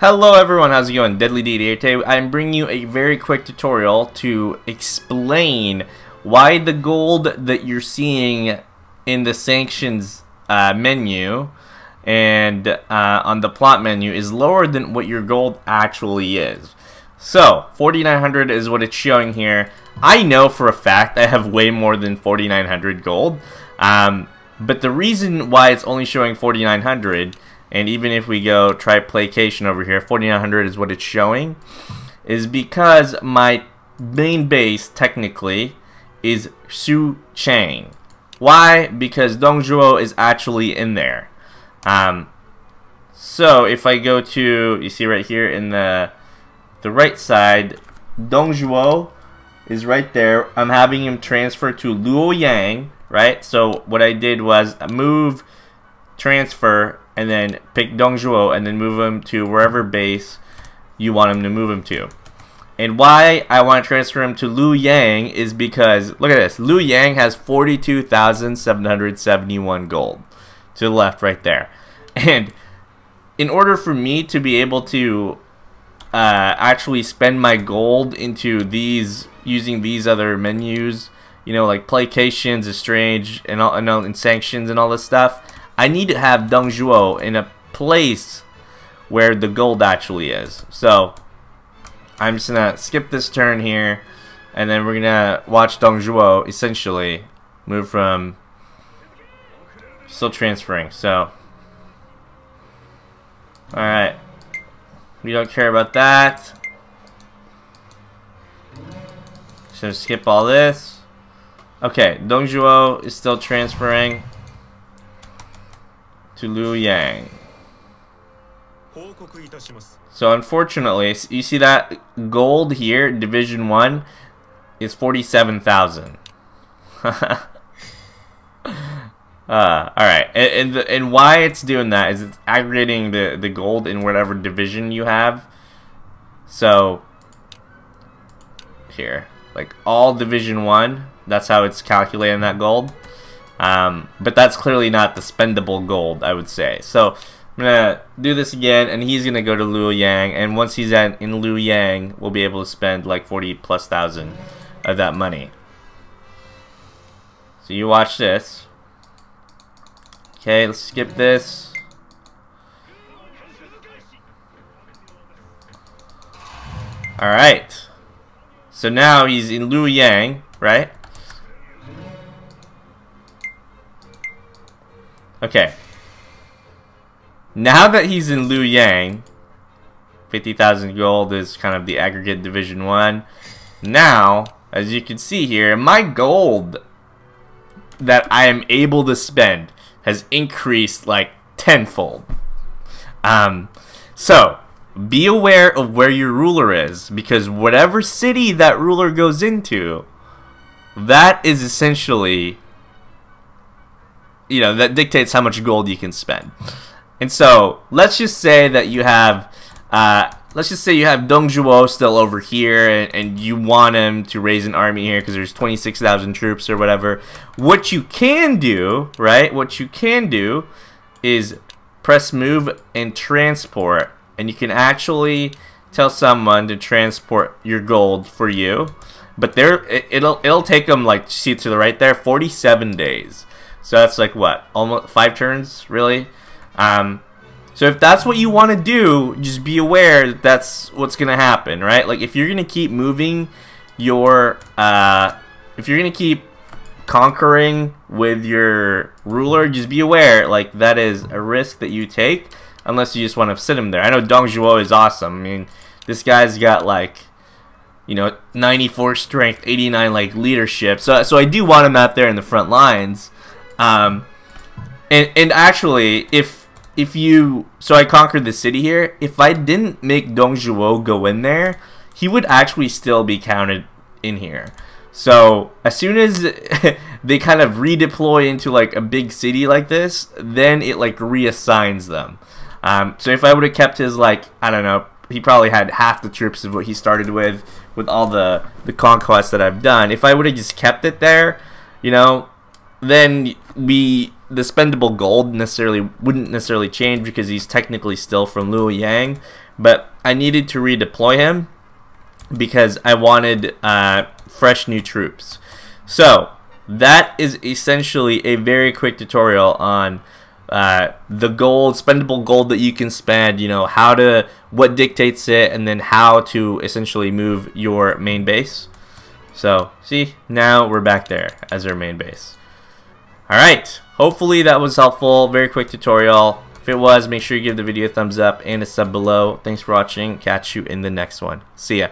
Hello everyone, how's it going? Deadly D here. Today I'm bringing you a very quick tutorial to explain why the gold that you're seeing in the sanctions uh, menu and uh, on the plot menu is lower than what your gold actually is. So, 4900 is what it's showing here. I know for a fact I have way more than 4900 gold, um, but the reason why it's only showing 4900 and even if we go try placation over here 4900 is what it's showing is because my main base technically is Su Chang. Why? Because Dong Zhuo is actually in there. Um, so if I go to you see right here in the the right side Dong Zhuo is right there. I'm having him transfer to Luoyang right? So what I did was move transfer and then pick Dongzhuo and then move him to wherever base you want him to move him to. And why I want to transfer him to Luoyang is because, look at this, Luoyang has 42,771 gold to the left right there. And in order for me to be able to uh, actually spend my gold into these, using these other menus, you know, like placations, estrange, and all, and, all, and sanctions and all this stuff, I need to have Dong Zhuo in a place where the gold actually is. So I'm just gonna skip this turn here and then we're gonna watch Dong Zhuo essentially move from still transferring. So alright. We don't care about that. So skip all this. Okay Dong Zhuo is still transferring to Luoyang. So unfortunately, you see that gold here, Division 1, is 47,000. uh, Alright, and, and, and why it's doing that is it's aggregating the, the gold in whatever division you have. So, here, like all Division 1, that's how it's calculating that gold. Um, but that's clearly not the spendable gold, I would say. So I'm gonna do this again, and he's gonna go to Luoyang, and once he's at in Luoyang, we'll be able to spend like 40 plus thousand of that money. So you watch this. Okay, let's skip this. Alright. So now he's in Luoyang, right? Okay. Now that he's in Luoyang, 50,000 gold is kind of the aggregate Division 1. Now, as you can see here, my gold that I am able to spend has increased like tenfold. Um, so, be aware of where your ruler is, because whatever city that ruler goes into, that is essentially you know that dictates how much gold you can spend. And so let's just say that you have, uh, let's just say you have Dong Zhuo still over here, and, and you want him to raise an army here because there's 26,000 troops or whatever. What you can do, right? What you can do is press move and transport, and you can actually tell someone to transport your gold for you. But there, it, it'll it'll take them like see to the right there, 47 days. So that's like what? Almost five turns, really? Um, so if that's what you want to do, just be aware that that's what's going to happen, right? Like if you're going to keep moving your, uh, if you're going to keep conquering with your ruler, just be aware, like that is a risk that you take unless you just want to sit him there. I know Dong Zhuo is awesome. I mean, this guy's got like, you know, 94 strength, 89 like leadership. So, so I do want him out there in the front lines. Um, and and actually, if if you so I conquered the city here. If I didn't make Dong Zhuo go in there, he would actually still be counted in here. So as soon as they kind of redeploy into like a big city like this, then it like reassigns them. Um, so if I would have kept his like I don't know, he probably had half the troops of what he started with with all the the conquests that I've done. If I would have just kept it there, you know, then we the spendable gold necessarily wouldn't necessarily change because he's technically still from Luoyang, but I needed to redeploy him because I wanted uh, fresh new troops. So that is essentially a very quick tutorial on uh, the gold, spendable gold that you can spend, you know, how to, what dictates it, and then how to essentially move your main base. So, see, now we're back there as our main base. Alright, hopefully that was helpful. Very quick tutorial. If it was, make sure you give the video a thumbs up and a sub below. Thanks for watching. Catch you in the next one. See ya.